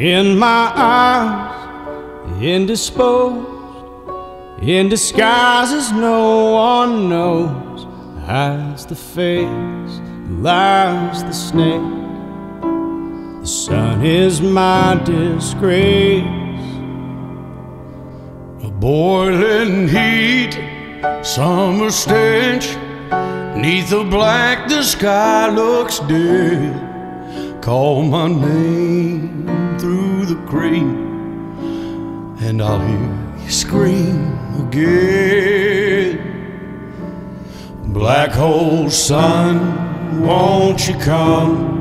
in my eyes, indisposed, in disguises no one knows, hides the face, lies the snake. The sun is my disgrace. A boiling heat, summer stench. Neath the black, the sky looks dead. Call my name through the cream, and I'll hear you scream again. Black hole sun, won't you come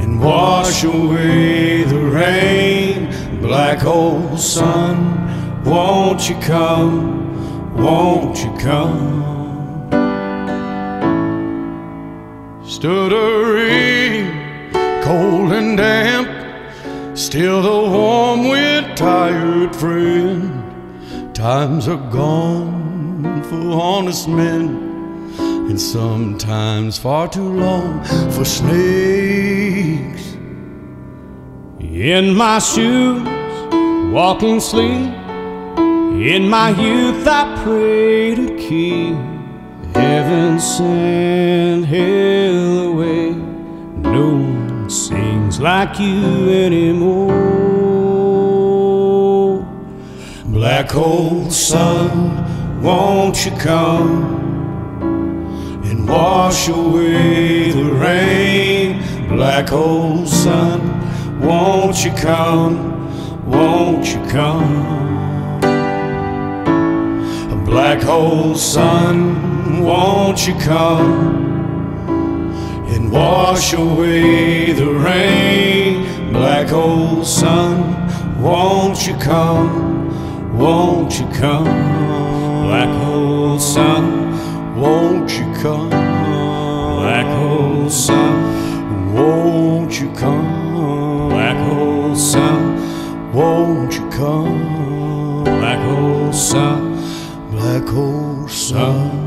and wash away the rain? Black hole sun, won't you come? Won't you come? Stuttering, cold and damp, still the warm wind tired friend. Times are gone for honest men, and sometimes far too long for snakes. In my shoes, walking sleep. In my youth, I pray to keep heaven sent hell sings like you anymore. Black hole sun, won't you come and wash away the rain? Black hole sun, won't you come? Won't you come? Black hole sun, won't you come and wash away sun, won't you come? Won't you come? Black hole sun, won't you come? Black hole sun, won't you come? Black hole sun, won't you come? Black hole sun, black hole sun.